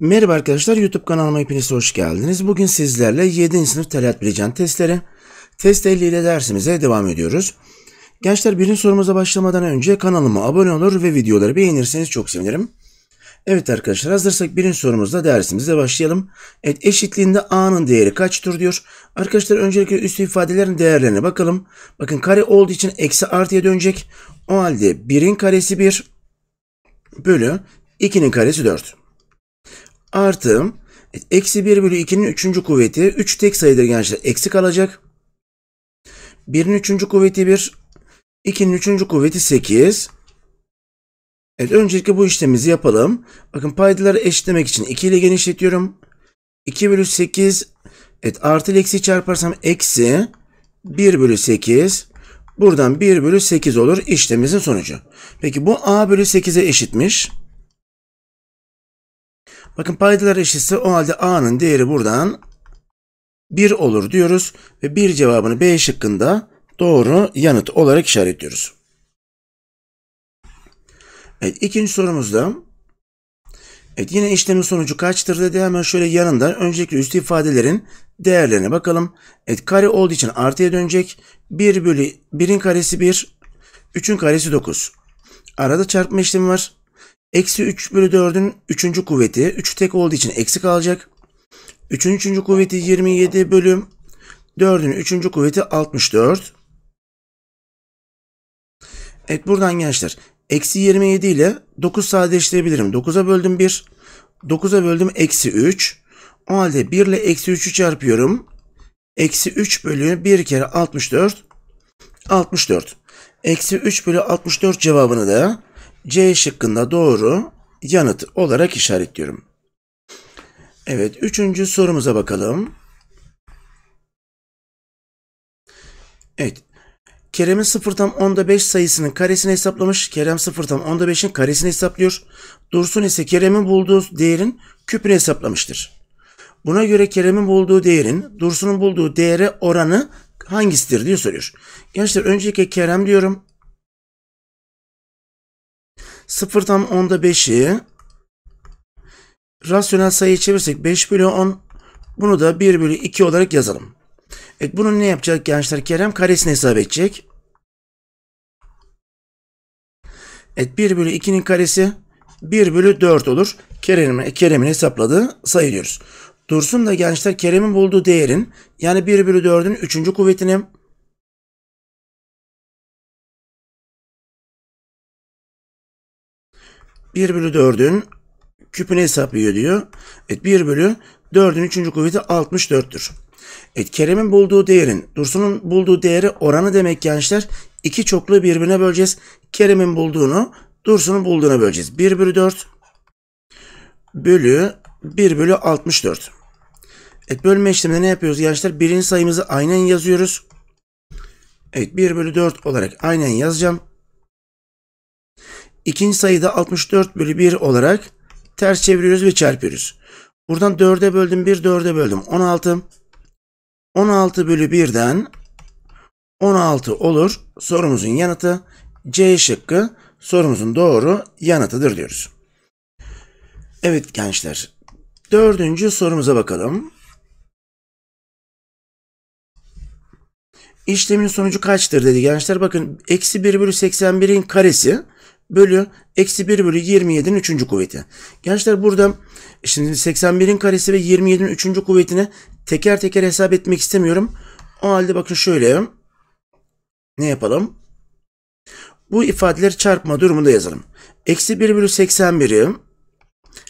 Merhaba arkadaşlar YouTube kanalıma hepiniz hoş geldiniz. Bugün sizlerle 7. sınıf talat bilecen testleri test 50 ile dersimize devam ediyoruz. Gençler birinci sorumuza başlamadan önce kanalıma abone olur ve videoları beğenirseniz çok sevinirim. Evet arkadaşlar hazırsak birinci sorumuzda dersimize başlayalım. Evet eşitliğinde a'nın değeri kaçtır diyor. Arkadaşlar öncelikle üstü ifadelerin değerlerine bakalım. Bakın kare olduğu için eksi artıya dönecek. O halde 1'in karesi 1 bölü 2'nin karesi 4 artı eksi 1 bölü 2'nin 3. kuvveti 3 tek sayıdır gençler eksi kalacak. 1'in 3. kuvveti 1 2'nin 3. kuvveti 8 Evet öncelikle bu işlemimizi yapalım. Bakın paydaları eşitlemek için 2 ile genişletiyorum. 2 bölü 8 evet artı ile eksi çarparsam eksi 1 bölü 8 buradan 1 bölü 8 olur işlemimizin sonucu. Peki bu a bölü 8'e eşitmiş. Bakın paydalar eşitse o halde a'nın değeri buradan 1 olur diyoruz. Ve 1 cevabını B şıkkında doğru yanıt olarak işaretliyoruz. Evet ikinci sorumuzda Evet yine işlemin sonucu kaçtır dedi. Hemen şöyle yanında öncelikle üst ifadelerin değerlerine bakalım. Evet kare olduğu için artıya dönecek. 1 bölü 1'in karesi 1. 3'ün karesi 9. Arada çarpma işlemi var. Eksi 3 bölü 4'ün 3. kuvveti. 3 tek olduğu için eksi kalacak. 3'ün 3. kuvveti 27 bölü 4'ün 3. kuvveti 64. Evet buradan gençler. Eksi 27 ile 9 sadeleştirebilirim. 9'a böldüm 1. 9'a böldüm eksi 3. O halde 1 ile eksi 3'ü çarpıyorum. Eksi 3 bölü 1 kere 64. 64. Eksi 3 bölü 64 cevabını da C şıkkında doğru yanıt olarak işaretliyorum. Evet, üçüncü sorumuza bakalım. Evet, Kerem'in 0 tam onda 5 sayısının karesini hesaplamış. Kerem 0 tam onda 5'in karesini hesaplıyor. Dursun ise Kerem'in bulduğu değerin küpünü hesaplamıştır. Buna göre Kerem'in bulduğu değerin Dursun'un bulduğu değere oranı hangisidir diye soruyor. Gençler öncelikle Kerem diyorum. 0 tam 10'da 5'i rasyonel sayıya çevirsek 5 bölü 10 bunu da 1 bölü 2 olarak yazalım. Evet bunu ne yapacak gençler? Kerem karesini hesap edecek. Evet 1 bölü 2'nin karesi 1 bölü 4 olur. Kerem'in Kerem'in hesapladığı sayılıyoruz. Dursun da gençler Kerem'in bulduğu değerin yani 1 bölü 4'ün 3. kuvvetini 1 bölü 4'ün küpünü hesaplıyor diyor. Evet 1 bölü 4'ün 3. kuvveti 64'tür. Evet Kerem'in bulduğu değerin Dursun'un bulduğu değeri oranı demek gençler. İki çoklu birbirine böleceğiz. Kerem'in bulduğunu Dursun'un bulduğuna böleceğiz. 1 bölü 4 bölü 1 bölü 64. Evet bölme işleminde ne yapıyoruz gençler? Birinci sayımızı aynen yazıyoruz. Evet 1 bölü 4 olarak aynen yazacağım. İkinci sayıda 64 bölü 1 olarak ters çeviriyoruz ve çarpıyoruz. Buradan 4'e böldüm 1, 4'e böldüm 16. 16 bölü 1'den 16 olur. Sorumuzun yanıtı C şıkkı sorumuzun doğru yanıtıdır diyoruz. Evet gençler. Dördüncü sorumuza bakalım. İşlemin sonucu kaçtır dedi gençler. Bakın eksi 1 bölü 81'in karesi bölü eksi 1 bölü 27'nin 3. kuvveti. Gençler burada şimdi 81'in karesi ve 27'nin 3. kuvvetini teker teker hesap etmek istemiyorum. O halde bakın şöyle ne yapalım? Bu ifadeleri çarpma durumunda yazalım. Eksi 1 bölü 81'i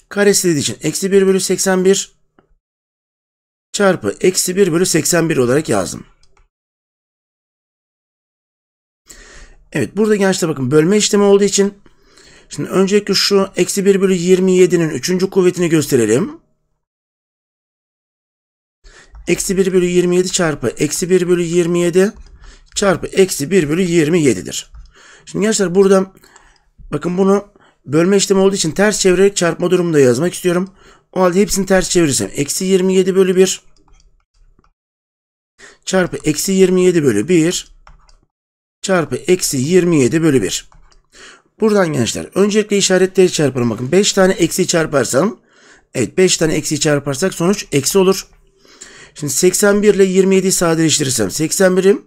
karesi dediği için eksi 1 bölü 81 çarpı eksi 1 bölü 81 olarak yazdım. Evet burada gençler bakın bölme işlemi olduğu için şimdi öncelikle şu eksi 1 bölü 27'nin 3. kuvvetini gösterelim. Eksi 1 bölü 27 çarpı eksi 1 bölü 27 çarpı eksi 1 bölü 27'dir. Şimdi gençler burada bakın bunu bölme işlemi olduğu için ters çevirerek çarpma durumunda yazmak istiyorum. O halde hepsini ters çevirirsem eksi 27 bölü 1 çarpı eksi 27 bölü 1 çarpı eksi 27 bölü 1. Buradan gençler öncelikle işaretleri çarpalım. Bakın 5 tane eksi çarparsam evet 5 tane eksi çarparsak sonuç eksi olur. Şimdi 81 ile 27'yi sadeleştirirsem 81'im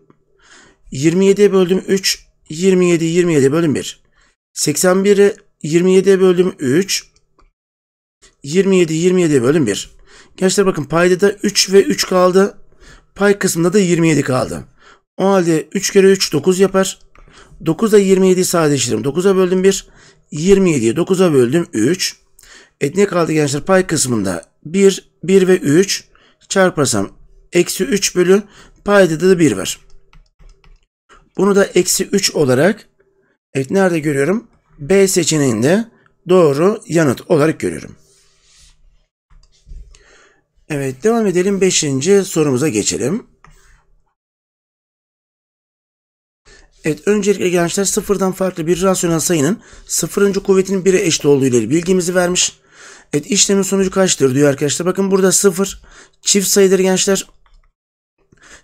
27'ye böldüm 3 27 27 bölüm 1. 81'i 27'ye böldüm 3 27 27 bölüm 1. Gençler bakın payda da 3 ve 3 kaldı. Pay kısmında da 27 kaldı. O halde 3 kere 3 9 yapar. 9'a 27'yi sadeleştiririm. 9'a böldüm 1. 27'yi 9'a böldüm 3. Evet ne kaldı gençler? Pay kısmında 1, 1 ve 3 çarparsam eksi 3 bölü payda da 1 var. Bunu da eksi 3 olarak evet nerede görüyorum? B seçeneğinde doğru yanıt olarak görüyorum. Evet devam edelim. Beşinci sorumuza geçelim. Evet öncelikle gençler sıfırdan farklı bir rasyonel sayının sıfırıncı kuvvetinin 1'e eşit olduğu ile bilgimizi vermiş. Evet işlemin sonucu kaçtır diyor arkadaşlar. Bakın burada sıfır çift sayıdır gençler.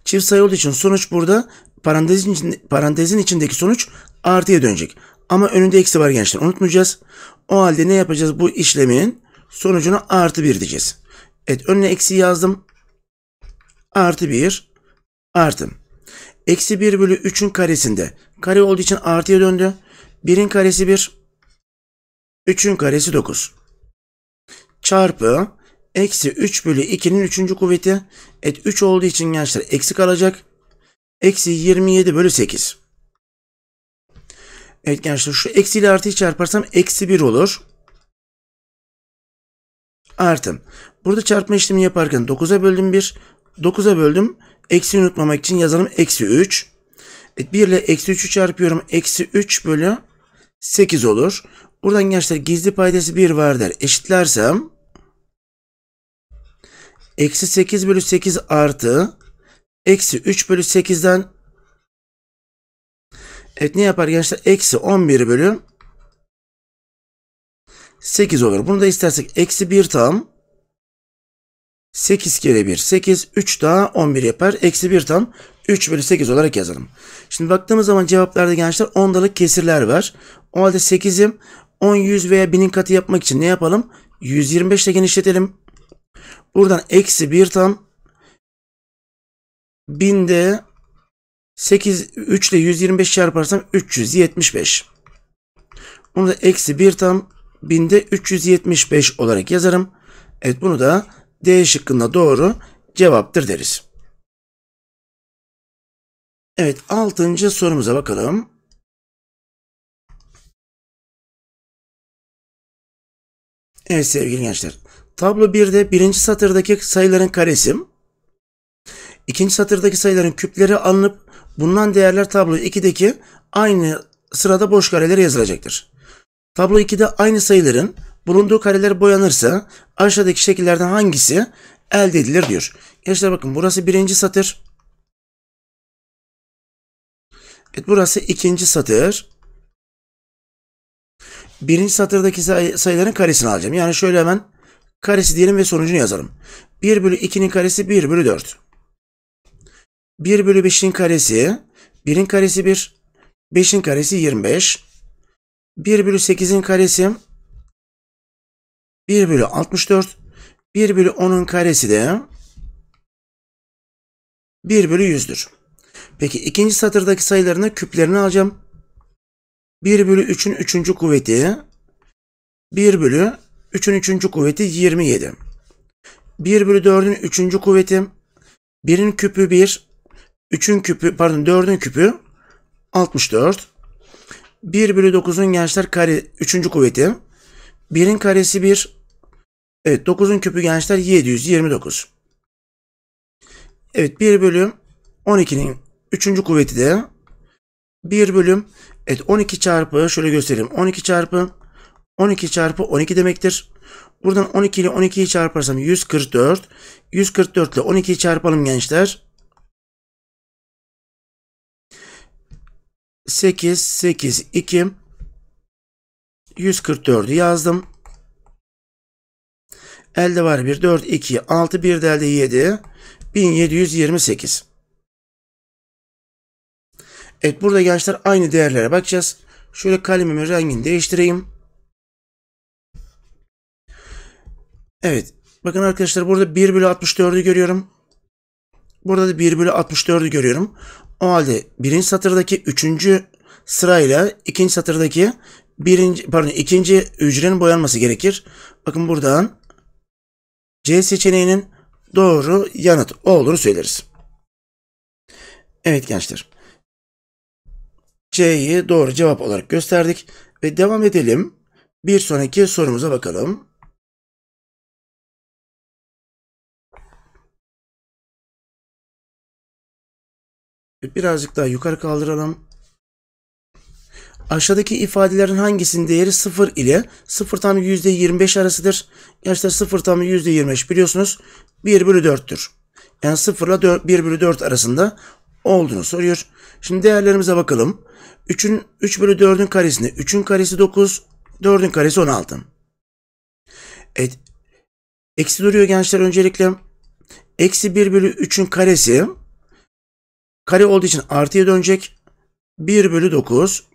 Çift sayı olduğu için sonuç burada parantezin, içinde, parantezin içindeki sonuç artıya dönecek. Ama önünde eksi var gençler unutmayacağız. O halde ne yapacağız bu işlemin sonucuna artı 1 diyeceğiz. Evet önüne eksi yazdım. Artı 1 artı. Eksi 1 bölü 3'ün karesinde. Kare olduğu için artıya döndü. 1'in karesi 1. 3'ün karesi 9. Çarpı eksi 3 bölü 2'nin 3. kuvveti. Evet 3 olduğu için gençler eksi kalacak. Eksi 27 bölü 8. Evet gençler şu eksi ile artıyı çarparsam eksi 1 olur. Artı. Burada çarpma işlemi yaparken 9'a böldüm 1. 9'a böldüm. Eksi unutmamak için yazalım. Eksi 3. Evet, 1 ile eksi 3'ü çarpıyorum. Eksi 3 bölü 8 olur. Buradan gençler gizli paydası 1 var der. Eşitlersem eksi 8 bölü 8 artı eksi 3 bölü 8'den evet ne yapar gençler? Eksi 11 bölü 8 olur. Bunu da istersek eksi 1 tam 8 kere 1 8 3 daha 11 yapar. Eksi 1 tam 3 bölü 8 olarak yazalım. Şimdi baktığımız zaman cevaplarda gençler ondalık kesirler var. O halde 8'i 10, 100 veya 1000'in katı yapmak için ne yapalım? 125 ile genişletelim. Buradan eksi 1 tam 1000'de 8, 3 ile 125 çarparsam 375. Bunu da eksi 1 tam 1000'de 375 olarak yazarım. Evet bunu da D şıkkında doğru cevaptır deriz. Evet altıncı sorumuza bakalım. Evet sevgili gençler. Tablo 1'de birinci satırdaki sayıların karesi, ikinci satırdaki sayıların küpleri alınıp bulunan değerler tablo 2'deki aynı sırada boş karelere yazılacaktır. Tablo 2'de aynı sayıların bulunduğu kareler boyanırsa aşağıdaki şekillerden hangisi elde edilir diyor. Gençler bakın burası birinci satır. Evet burası ikinci satır. Birinci satırdaki say sayıların karesini alacağım. Yani şöyle hemen karesi diyelim ve sonucunu yazalım. 1 bölü 2'nin karesi 1 bölü 4. 1 bölü 5'in karesi 1'in karesi 1. 5'in karesi 25. 1 bölü 8'in karesi 1 bölü 64. 1 bölü 10'un karesi de 1 bölü 100'dür. Peki ikinci satırdaki sayılarını küplerini alacağım. 1 bölü 3'ün 3. kuvveti 1 bölü 3'ün 3. kuvveti 27. 1 bölü 4'ün 3. kuvveti 1'in küpü 1 3'ün küpü pardon 4'ün küpü 64. 1 bölü 9'un gençler kare 3. kuvveti 1'in karesi 1 Evet 9'un küpü gençler 729. Evet 1 bölüm 12'nin 3. kuvveti de 1 bölüm evet 12 çarpı şöyle göstereyim 12 çarpı 12 çarpı 12 demektir. Buradan 12 ile 12'yi çarparsam 144. 144 ile 12'yi çarpalım gençler. 8, 8, 2. 144'ü yazdım. Elde var 1, 4, 2, 6, 1 de elde 7. 1728. Evet burada gençler aynı değerlere bakacağız. Şöyle kalemimin rengini değiştireyim. Evet. Bakın arkadaşlar burada 1 bölü 64'ü görüyorum. Burada da 1 bölü 64'ü görüyorum. O halde birinci satırdaki üçüncü sırayla ikinci satırdaki birinci pardon ikinci hücrenin boyanması gerekir. Bakın buradan C seçeneğinin doğru yanıt olduğunu söyleriz. Evet gençler. C'yi doğru cevap olarak gösterdik ve devam edelim. Bir sonraki sorumuza bakalım. Birazcık daha yukarı kaldıralım. Aşağıdaki ifadelerin hangisinin değeri 0 ile 0 tam %25 arasıdır? Gençler 0 tam %25 biliyorsunuz 1 bölü 4'tür. Yani 0 ile 4, 1 bölü 4 arasında olduğunu soruyor. Şimdi değerlerimize bakalım. 3'ün 3 bölü 4'ün karesinde 3'ün karesi 9, 4'ün karesi 16. Evet. Eksi duruyor gençler öncelikle. Eksi 1 bölü 3'ün karesi kare olduğu için artıya dönecek. 1 bölü 9.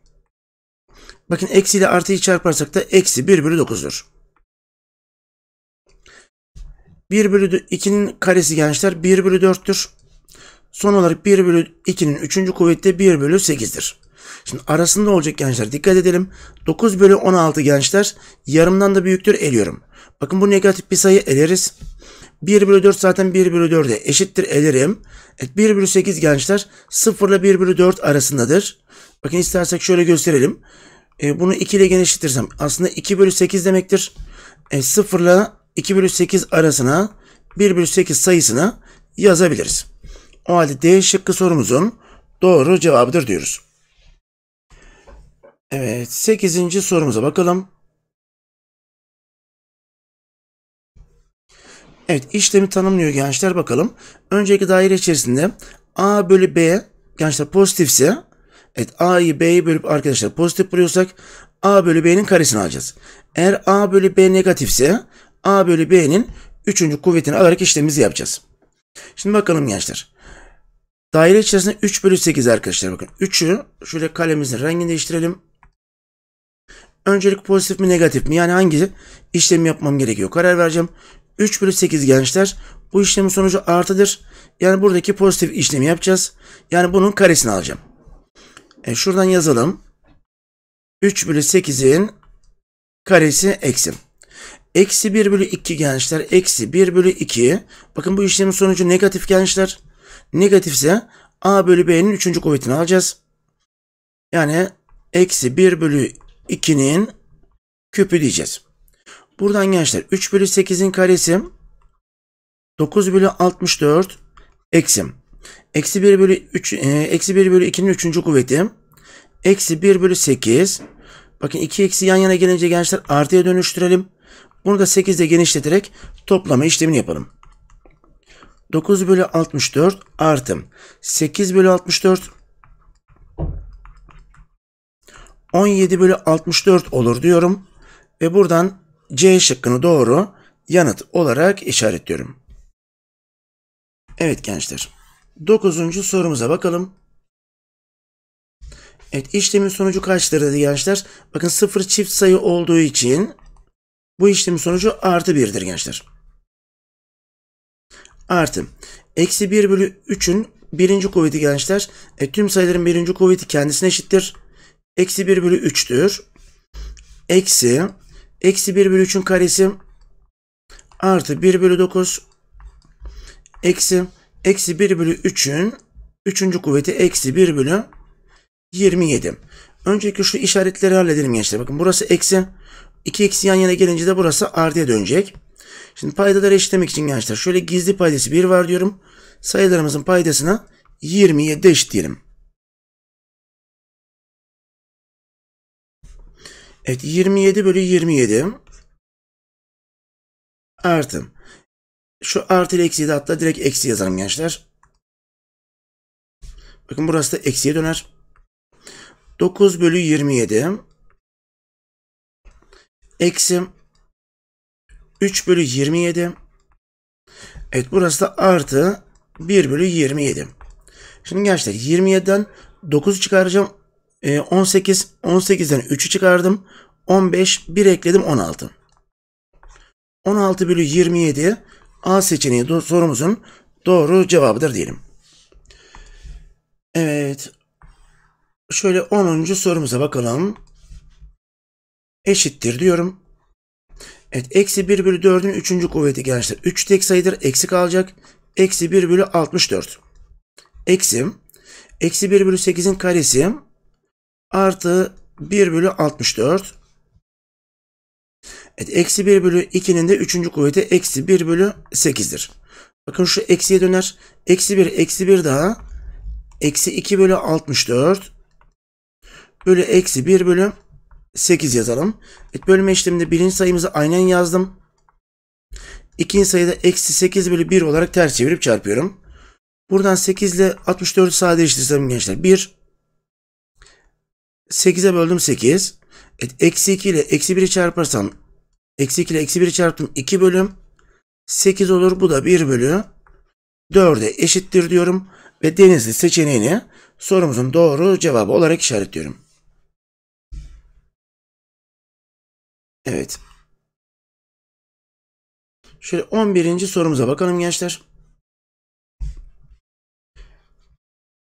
Bakın eksi ile artıyı çarparsak da eksi 1 bölü 9'dur. 1 bölü 2'nin karesi gençler 1 bölü 4'tür. Son olarak 1 bölü 2'nin 3. kuvveti de 1 bölü 8'dir. Şimdi arasında olacak gençler dikkat edelim. 9 bölü 16 gençler yarımdan da büyüktür eliyorum. Bakın bu negatif bir sayı eleriz. 1 bölü 4 zaten 1 bölü 4'e eşittir elerim. Evet 1 bölü 8 gençler 0 ile 1 bölü 4 arasındadır. Bakın istersek şöyle gösterelim. E, bunu 2 ile genişletirsem aslında 2 bölü 8 demektir. E, 0 ile 2 bölü 8 arasına 1 bölü 8 sayısını yazabiliriz. O halde D şıkkı sorumuzun doğru cevabıdır diyoruz. Evet 8. sorumuza bakalım. Evet işlemi tanımlıyor gençler bakalım. Önceki daire içerisinde A bölü B gençler pozitifse evet A'yı B'yi bölüp arkadaşlar pozitif buluyorsak A bölü B'nin karesini alacağız. Eğer A bölü B negatifse A bölü B'nin üçüncü kuvvetini alarak işlemimizi yapacağız. Şimdi bakalım gençler. Daire içerisinde 3 bölü 8 arkadaşlar bakın. 3'ü şöyle kalemimizin rengini değiştirelim. Öncelik pozitif mi negatif mi? Yani hangi işlemi yapmam gerekiyor? Karar vereceğim. 3 bölü 8 gençler. Bu işlemin sonucu artıdır. Yani buradaki pozitif işlemi yapacağız. Yani bunun karesini alacağım. E şuradan yazalım. 3 bölü 8'in karesi eksi. Eksi 1 bölü 2 gençler. Eksi 1 bölü 2. Bakın bu işlemin sonucu negatif gençler. Negatifse a bölü b'nin 3. kuvvetini alacağız. Yani eksi 1 bölü 2'nin küpü diyeceğiz. Buradan gençler 3 bölü 8'in karesi 9 bölü 64 eksi. Eksi 1 bölü 3, e, eksi 1 bölü 2'nin 3. kuvveti. Eksi 1 bölü 8. Bakın 2 eksi yan yana gelince gençler artıya dönüştürelim. Bunu da 8 ile genişleterek toplama işlemini yapalım. 9 bölü 64 artı 8 bölü 64 17 bölü 64 olur diyorum. Ve buradan C şıkkını doğru yanıt olarak işaretliyorum. Evet gençler. Dokuzuncu sorumuza bakalım. Evet işlemin sonucu kaçtır dedi gençler. Bakın sıfır çift sayı olduğu için bu işlemin sonucu artı birdir gençler. Artı. Eksi 1 bölü 3'ün birinci kuvveti gençler. E, tüm sayıların birinci kuvveti kendisine eşittir. Eksi 1 bölü 3'tür. Eksi. Eksi 1 bölü 3'ün karesi. Artı 1 bölü 9. Eksi. Eksi 1 bölü 3'ün üçüncü kuvveti eksi 1 bölü 27. Önceki şu işaretleri halledelim gençler. Bakın burası eksi. 2 eksi yan yana gelince de burası artıya dönecek. Şimdi paydaları eşitlemek için gençler şöyle gizli paydası 1 var diyorum. Sayılarımızın paydasına 27 eşitleyelim. Evet 27 bölü 27 artı. Şu artı ile eksiyi de hatta direkt eksi yazarım gençler. Bakın burası da eksiye döner. 9 bölü 27 eksi 3 bölü 27 Evet burası da artı 1 bölü 27. Şimdi gençler 27'den 9'u çıkaracağım. E, 18. 18'den 3'ü çıkardım. 15. 1 ekledim 16. 16 bölü 27 A seçeneği sorumuzun doğru cevabıdır diyelim. Evet. Şöyle 10. sorumuza bakalım. Eşittir diyorum. Evet. Eksi 1 bölü 4'ün 3. kuvveti gençler. 3 tek sayıdır. Eksi kalacak. Eksi 1 bölü 64. Eksi. Eksi 1 bölü 8'in karesi. Artı 1 bölü 64. Evet, eksi 1 bölü 2'nin de 3. kuvveti eksi 1 bölü 8'dir. Bakın şu eksiye döner. Eksi 1, eksi 1 daha. Eksi 2 bölü 64. Bölü eksi 1 bölü 8 yazalım. Evet, bölme işleminde birinci sayımızı aynen yazdım. İkinci sayıda eksi 8 bölü 1 olarak ters çevirip çarpıyorum. Buradan 8 ile 64'ü sadeleştirsem gençler. 1. 8'e böldüm 8. Evet, eksi 2 ile eksi 1'i çarparsam eksi 2 ile eksi 1'i çarptım 2 bölüm 8 olur. Bu da 1 bölü 4'e eşittir diyorum. Ve denizli seçeneğini sorumuzun doğru cevabı olarak işaretliyorum. Evet. Şöyle 11. sorumuza bakalım gençler.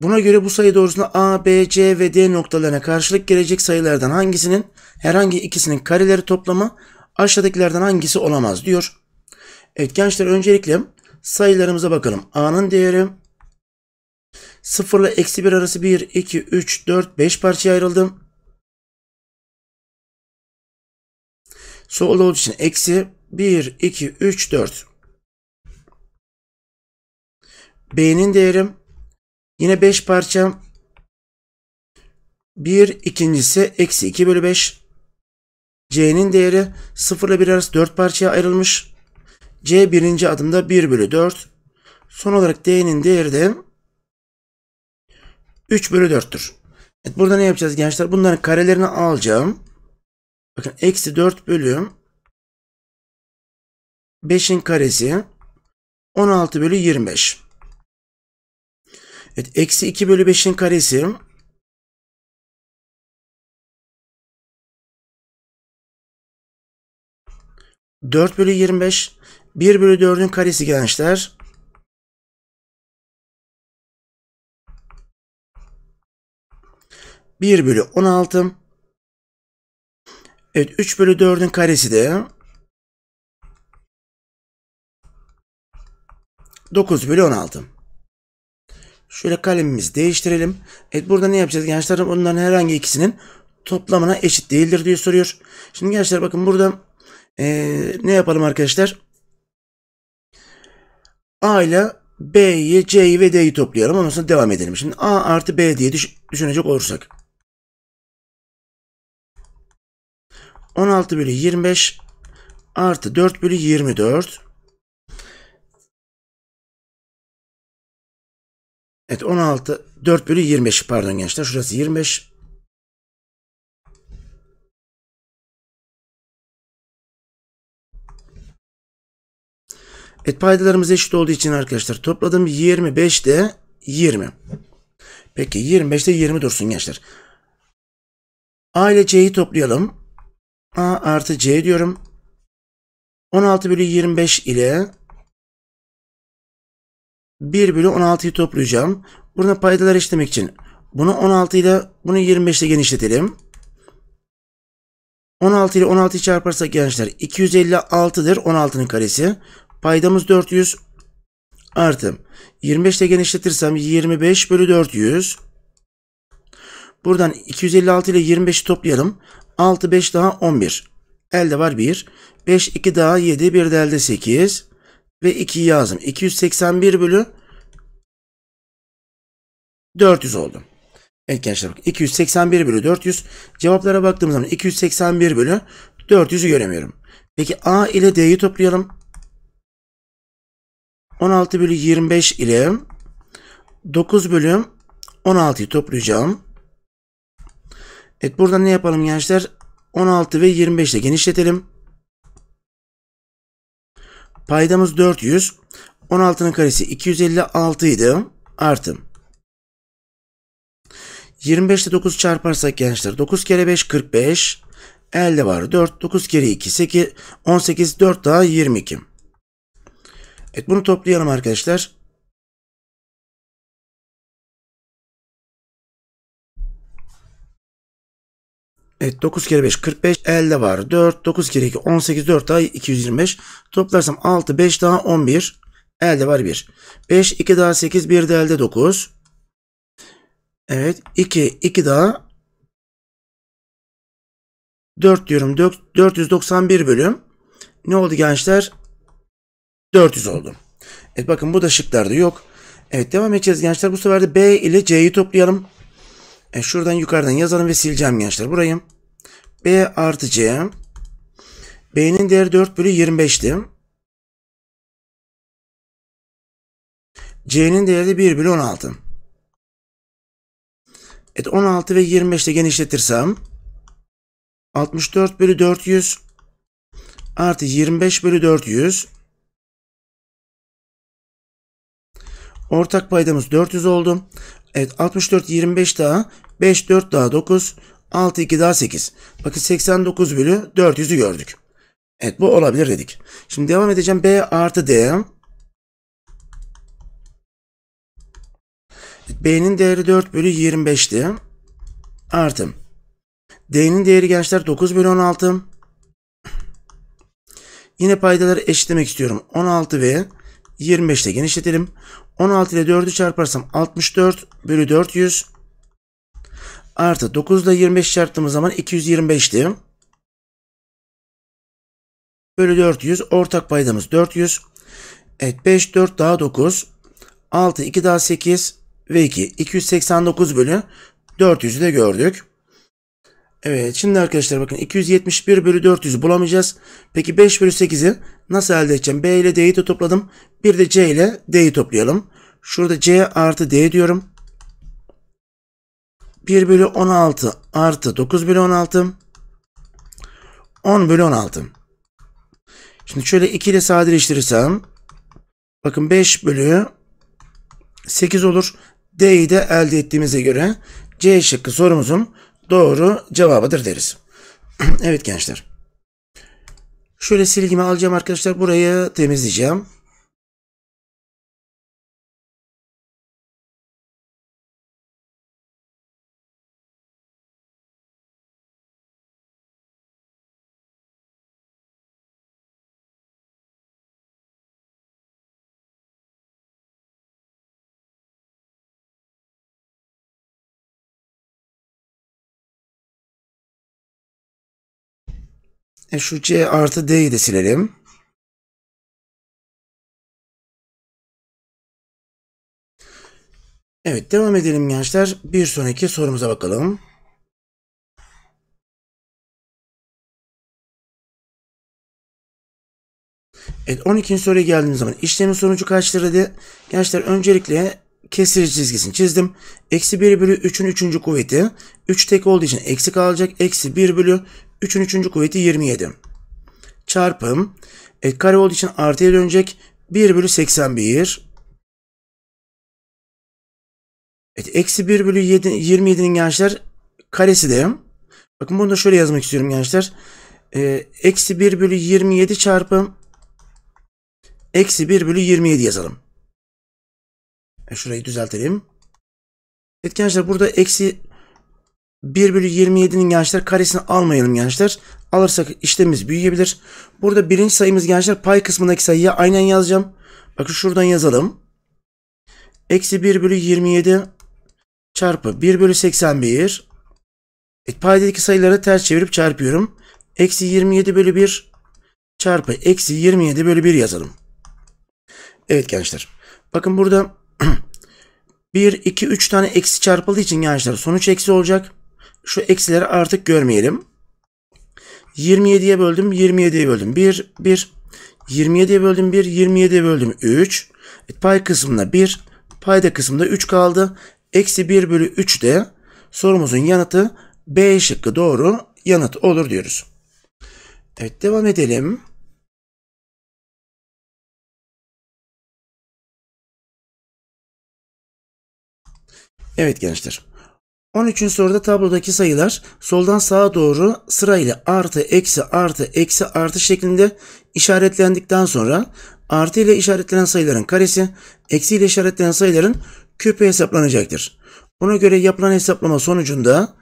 Buna göre bu sayı doğrusunda A, B, C ve D noktalarına karşılık gelecek sayılardan hangisinin herhangi ikisinin kareleri toplamı aşağıdakilerden hangisi olamaz diyor. Evet gençler öncelikle sayılarımıza bakalım. A'nın değeri 0 ile eksi 1 arası 1, 2, 3, 4, 5 parçaya ayrıldım. Solda olduğu için eksi 1, 2, 3, 4. B'nin değeri yine 5 parça. 1 ikincisi eksi 2 bölü 5. C'nin değeri 0 ile 1 arası 4 parçaya ayrılmış. C birinci adımda 1 bölü 4. Son olarak D'nin değeri de 3 bölü 4'tür. Evet, burada ne yapacağız gençler? Bunların karelerini alacağım. Bakın eksi 4 bölü 5'in karesi 16 bölü 25. Evet, eksi 2 bölü 5'in karesi Dört bölü 25. 1 bölü 4'ün karesi gençler. Bir bölü 16. Evet 3 bölü 4'ün karesi de 9 bölü 16. Şöyle kalemimizi değiştirelim. Evet burada ne yapacağız gençler? Bunların herhangi ikisinin toplamına eşit değildir diye soruyor. Şimdi gençler bakın burada ee, ne yapalım arkadaşlar? A ile B'yi, C'yi ve D'yi toplayalım. Ondan sonra devam edelim. Şimdi A artı B diye düş düşünecek olursak. 16 bölü 25 artı 4 bölü 24. Evet 16 4 bölü 25 pardon gençler şurası 25. Evet paydalarımız eşit olduğu için arkadaşlar topladım 25 de 20. Peki 25 de 20 dursun gençler. A ile C'yi toplayalım. A artı C diyorum. 16 bölü 25 ile 1 bölü 16'yı toplayacağım. Burada paydalar eşitlemek için bunu 16 ile bunu 25 ile genişletelim. 16 ile 16'yı çarparsak gençler 256'dır 16'nın karesi. Paydamız 400 artı 25 ile genişletirsem 25 bölü 400. Buradan 256 ile 25'i toplayalım. 6 5 daha 11. Elde var 1. 5 2 daha 7 bir de elde 8 ve 2 yazdım. 281 bölü 400 oldu. Evet gençler bak 281 bölü 400 cevaplara baktığım zaman 281 bölü 400'ü göremiyorum. Peki A ile D'yi toplayalım. 16 bölü 25 ile 9 bölü 16'yı toplayacağım. Evet burada ne yapalım gençler? 16 ve 25 ile genişletelim. Paydamız 400. 16'nın karesi 256 idi. Artı. 25 ile 9 çarparsak gençler 9 kere 5 45. Elde var 4. 9 kere 2 8. 18 4 daha 22. Evet bunu toplayalım arkadaşlar. Evet 9 kere 5 45 elde var 4 9 kere 2 18 4 daha 225 toplarsam 6 5 daha 11 elde var 1 5 2 daha 8 1 de elde 9 Evet 2 2 daha 4 diyorum 491 bölüm ne oldu gençler 400 oldu. Evet bakın bu da şıklarda yok. Evet devam edeceğiz gençler. Bu sefer de B ile C'yi toplayalım. E, şuradan yukarıdan yazalım ve sileceğim gençler burayı. B artı C. B'nin değeri 4 bölü 25'ti. C'nin değeri de 1 bölü 16. Evet 16 ve 25 ile genişletirsem 64 bölü 400 artı 25 bölü 400 Ortak paydamız 400 oldu. Evet 64 25 daha 5 4 daha 9 6 2 daha 8. Bakın 89 bölü 400'ü gördük. Evet bu olabilir dedik. Şimdi devam edeceğim. B artı D. B'nin değeri 4 bölü 25'ti. Artı. D'nin değeri gençler 9 bölü 16. Yine paydaları eşitlemek istiyorum. 16 ve 25 ile genişletelim. 16 ile 4'ü çarparsam 64 bölü 400 artı 9 ile 25 çarptığımız zaman 225'ti. Bölü 400 ortak paydamız 400. Evet 5 4 daha 9 6 2 daha 8 ve 2 289 bölü 400'ü de gördük. Evet şimdi arkadaşlar bakın 271 bölü 400'ü bulamayacağız. Peki 5 bölü 8'i nasıl elde edeceğim? B ile D'yi de topladım. Bir de C ile D'yi toplayalım. Şurada C artı D diyorum. 1 bölü 16 artı 9 bölü 16. 10 bölü 16. Şimdi şöyle 2 ile sadeleştirirsem bakın 5 bölü 8 olur. D'yi de elde ettiğimize göre C şıkkı sorumuzun doğru cevabıdır deriz. evet gençler. Şöyle silgimi alacağım arkadaşlar. Burayı temizleyeceğim. E şu C artı D'yi de silelim. Evet devam edelim gençler. Bir sonraki sorumuza bakalım. Evet 12. soruya geldiğimiz zaman işlemin sonucu kaçtır dedi. Gençler öncelikle kesirici çizgisini çizdim. Eksi 1 bölü 3'ün 3. kuvveti. 3 tek olduğu için eksi kalacak. Eksi 1 bölü 3'ün 3. kuvveti 27. Çarpım. E, kare olduğu için artıya dönecek. 1 bölü 81. Evet, eksi 1 bölü 7, 27'nin gençler karesi de. Bakın bunu da şöyle yazmak istiyorum gençler. E, eksi 1 bölü 27 çarpı eksi 1 bölü 27 yazalım. E, şurayı düzeltelim. Evet gençler burada eksi 1 bölü 27'nin gençler karesini almayalım gençler. Alırsak işlemimiz büyüyebilir. Burada birinci sayımız gençler pay kısmındaki sayıya aynen yazacağım. Bakın şuradan yazalım. Eksi 1 bölü 27 çarpı 1 bölü 81. Evet, paydadaki sayıları ters çevirip çarpıyorum. Eksi 27 bölü 1 çarpı eksi 27 bölü 1 yazalım. Evet gençler. Bakın burada 1, 2, 3 tane eksi çarpıldığı için gençler sonuç eksi olacak. Şu eksileri artık görmeyelim. 27'ye böldüm, 27'ye böldüm. 1, 1. 27'ye böldüm 1, 27'ye böldüm 3. Evet, pay kısmında 1, payda kısmında 3 kaldı. Eksi 1 bölü 3 de sorumuzun yanıtı B şıkkı doğru yanıt olur diyoruz. Evet devam edelim. Evet gençler. 13. soruda tablodaki sayılar soldan sağa doğru sırayla artı, eksi, artı, eksi, artı şeklinde işaretlendikten sonra artı ile işaretlenen sayıların karesi, eksi ile işaretlenen sayıların küpü hesaplanacaktır. Buna göre yapılan hesaplama sonucunda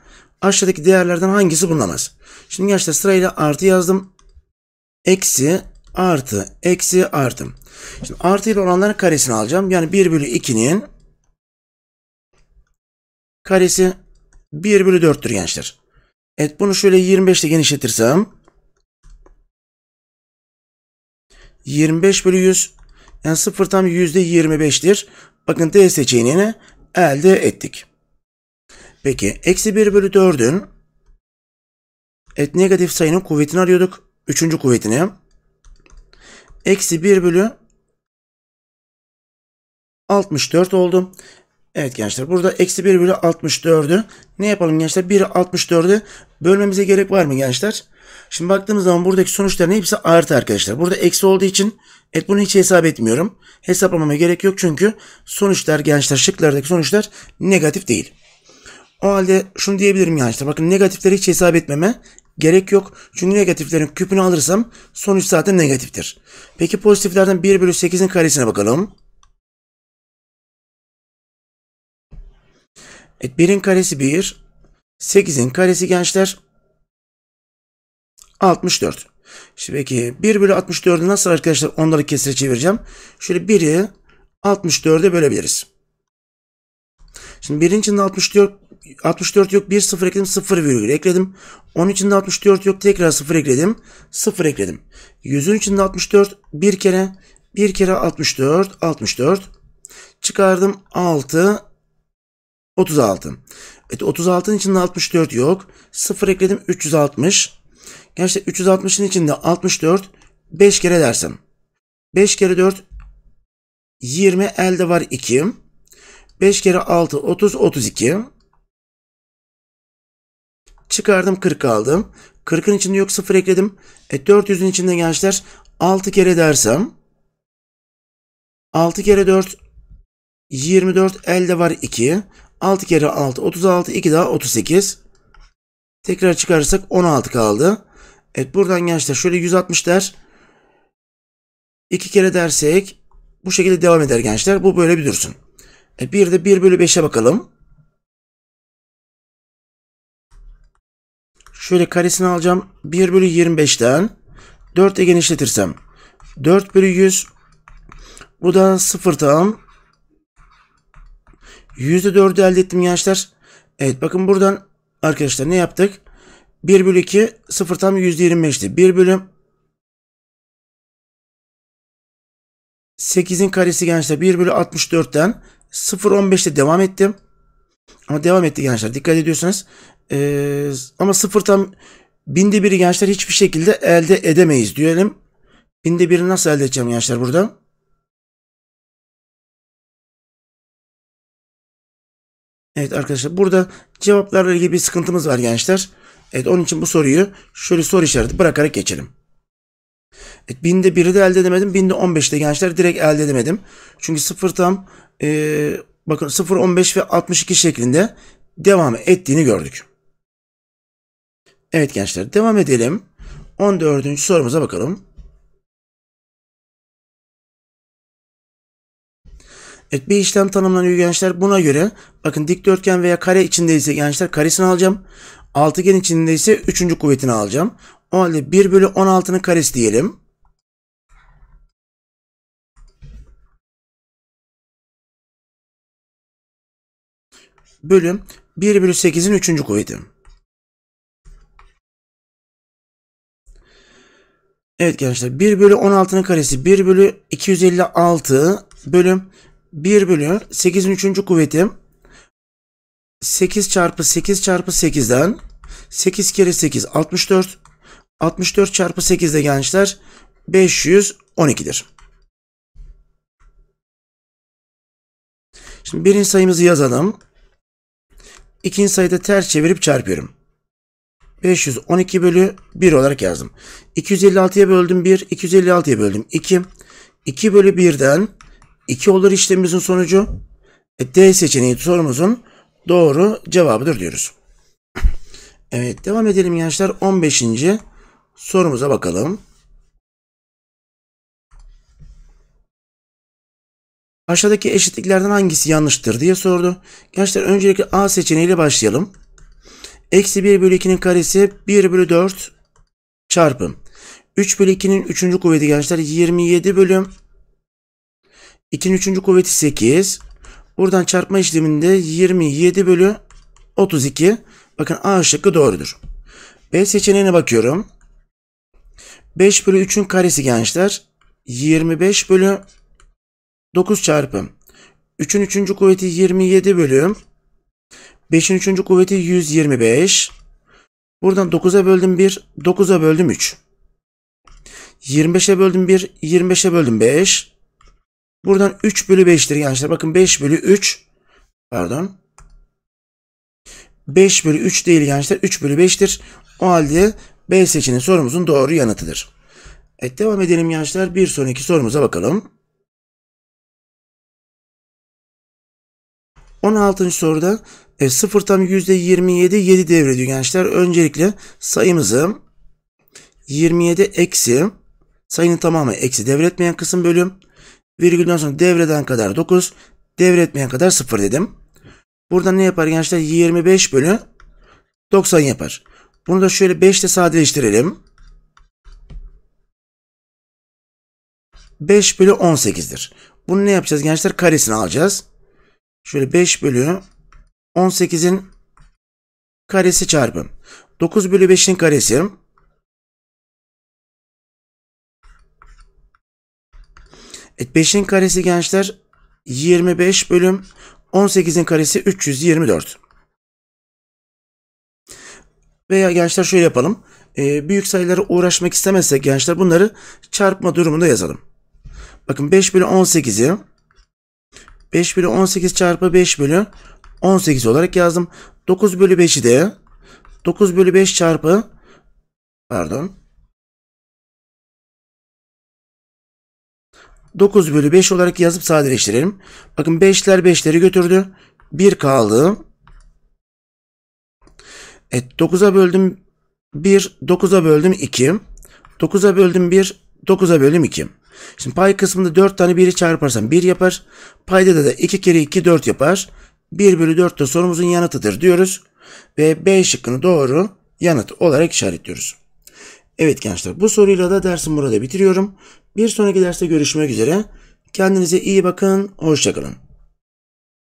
aşağıdaki değerlerden hangisi bulunamaz? Şimdi gençler sırayla artı yazdım. Eksi, artı, eksi, artı. Şimdi artı ile olanların karesini alacağım. Yani 1 bölü 2'nin karesi 1 bölü 4'tür gençler. Evet bunu şöyle 25 ile genişletirsem 25 bölü 100 yani 0 tam %25'tir. Bakın D seçeneğini elde ettik. Peki eksi 1 bölü 4'ün evet, negatif sayının kuvvetini arıyorduk. Üçüncü kuvvetini. Eksi 1 bölü 64 oldu. Evet gençler burada eksi 1 bölü 64'ü ne yapalım gençler? 1'i 64'ü bölmemize gerek var mı gençler? Şimdi baktığımız zaman buradaki sonuçların hepsi artı arkadaşlar. Burada eksi olduğu için et bunu hiç hesap etmiyorum. Hesaplamama gerek yok çünkü sonuçlar gençler şıklardaki sonuçlar negatif değil. O halde şunu diyebilirim gençler. Bakın negatifleri hiç hesap etmeme gerek yok. Çünkü negatiflerin küpünü alırsam sonuç zaten negatiftir. Peki pozitiflerden 1 bölü 8'in karesine bakalım. Evet 1'in karesi 1. 8'in karesi gençler 64. Şimdi peki 1 bölü 64'ü nasıl arkadaşlar onları kesire çevireceğim. Şöyle 1'i 64'e bölebiliriz. Şimdi 1'in içinde 64, 64 yok. 1 0 ekledim. 0 virgül ekledim. 10 içinde 64 yok. Tekrar 0 ekledim. 0 ekledim. 100'ün içinde 64 bir kere. Bir kere 64. 64. Çıkardım 6 36. Evet 36'nın içinde 64 yok. 0 ekledim 360. Gençler 360'ın içinde 64 5 kere dersem. 5 kere 4 20 elde var 2. 5 kere 6 30 32. Çıkardım 40 aldım. 40'ın içinde yok 0 ekledim. E 400'ün içinde gençler 6 kere dersem 6 kere 4 24 elde var 2. 6 kere 6 36 2 daha 38. Tekrar çıkarırsak 16 kaldı. Evet buradan gençler şöyle 160 der. 2 kere dersek bu şekilde devam eder gençler. Bu böyle bir dursun. Evet, bir de 1 bölü 5'e bakalım. Şöyle karesini alacağım. 1 bölü 25'ten 4 ile genişletirsem 4 bölü 100 bu da 0 tam %4'ü elde ettim gençler. Evet bakın buradan arkadaşlar ne yaptık? 1 bölü 2 0 tam %25'ti. 1 bölü 8'in karesi gençler 1 bölü 64'ten 0.15'te devam ettim. Ama devam etti gençler. Dikkat ediyorsanız. Ee, ama 0 tam binde biri gençler hiçbir şekilde elde edemeyiz diyelim. Binde biri nasıl elde edeceğim gençler burada? Evet arkadaşlar burada cevaplarla ilgili bir sıkıntımız var gençler. Evet onun için bu soruyu şöyle soru işareti bırakarak geçelim. Evet, binde biri de elde edemedim. Binde 15'te gençler direkt elde edemedim. Çünkü sıfır tam e, bakın 0, 15 ve 62 şeklinde devam ettiğini gördük. Evet gençler devam edelim. 14. sorumuza bakalım. Evet bir işlem tanımlanıyor gençler. Buna göre bakın dikdörtgen veya kare içindeyse gençler karesini alacağım. Altıgen içindeyse üçüncü kuvvetini alacağım. O halde 1 bölü 16'nın karesi diyelim. Bölüm 1 bölü 8'in üçüncü kuvveti. Evet gençler 1 bölü 16'nın karesi 1 bölü 256 bölüm 1 bölü 8'in 3. kuvveti 8 çarpı 8 çarpı 8'den 8 kere 8 64 64 çarpı 8 de gençler 512'dir. Şimdi birinci sayımızı yazalım. İkinci sayıda ters çevirip çarpıyorum. 512 bölü 1 olarak yazdım. 256'ya böldüm 1, 256'ya böldüm 2. 2 bölü 1'den 2 olur işlemimizin sonucu. E, D seçeneği sorumuzun doğru cevabıdır diyoruz. Evet devam edelim gençler 15. sorumuza bakalım. Aşağıdaki eşitliklerden hangisi yanlıştır diye sordu. Gençler öncelikle A seçeneğiyle başlayalım. Eksi 1 bölü 2'nin karesi 1 bölü 4 çarpı. 3 bölü 2'nin 3. kuvveti gençler 27 bölü 2'nin 3. kuvveti 8. Buradan çarpma işleminde 27 bölü 32. Bakın A şıkkı doğrudur. B seçeneğine bakıyorum. 5 bölü 3'ün karesi gençler 25 bölü 9 çarpı 3'ün 3. kuvveti 27 bölü 5'in 3. kuvveti 125. Buradan 9'a böldüm 1, 9'a böldüm 3. 25'e böldüm 1, 25'e böldüm 5. Buradan 3 bölü 5'tir gençler. Bakın 5 bölü 3. Pardon. 5 bölü 3 değil gençler. 3 bölü 5'tir. O halde B seçeneği sorumuzun doğru yanıtıdır. Evet devam edelim gençler. Bir sonraki sorumuza bakalım. 16. soruda e, 0 tam %27 7 devrediyor gençler. Öncelikle sayımızı 27 eksi sayının tamamı eksi devretmeyen kısım bölüm virgülden sonra devreden kadar 9 devretmeyen kadar 0 dedim. Burada ne yapar gençler? 25 bölü 90 yapar. Bunu da şöyle 5 ile sadeleştirelim. 5 bölü 18'dir. Bunu ne yapacağız gençler? Karesini alacağız. Şöyle 5 bölü 18'in karesi çarpı 9 bölü 5'in karesi 5'in karesi gençler 25 bölüm 18'in karesi 324. Veya gençler şöyle yapalım. E, büyük sayılara uğraşmak istemezsek gençler bunları çarpma durumunda yazalım. Bakın 5 bölü 18'i 5 bölü 18 çarpı 5 bölü 18 olarak yazdım. 9 bölü 5'i de 9 bölü 5 çarpı pardon 9 bölü 5 olarak yazıp sadeleştirelim. Bakın 5'ler 5'leri götürdü. 1 kaldı. Evet 9'a böldüm 1, 9'a böldüm 2. 9'a böldüm 1, 9'a böldüm 2. Şimdi pay kısmında 4 tane 1'i çarparsam 1 yapar. Payda da 2 kere 2 4 yapar. 1 bölü 4 de sorumuzun yanıtıdır diyoruz. Ve B şıkkını doğru yanıt olarak işaretliyoruz. Evet gençler bu soruyla da dersim burada bitiriyorum. Bir sonraki derste görüşmek üzere. Kendinize iyi bakın. Hoşçakalın.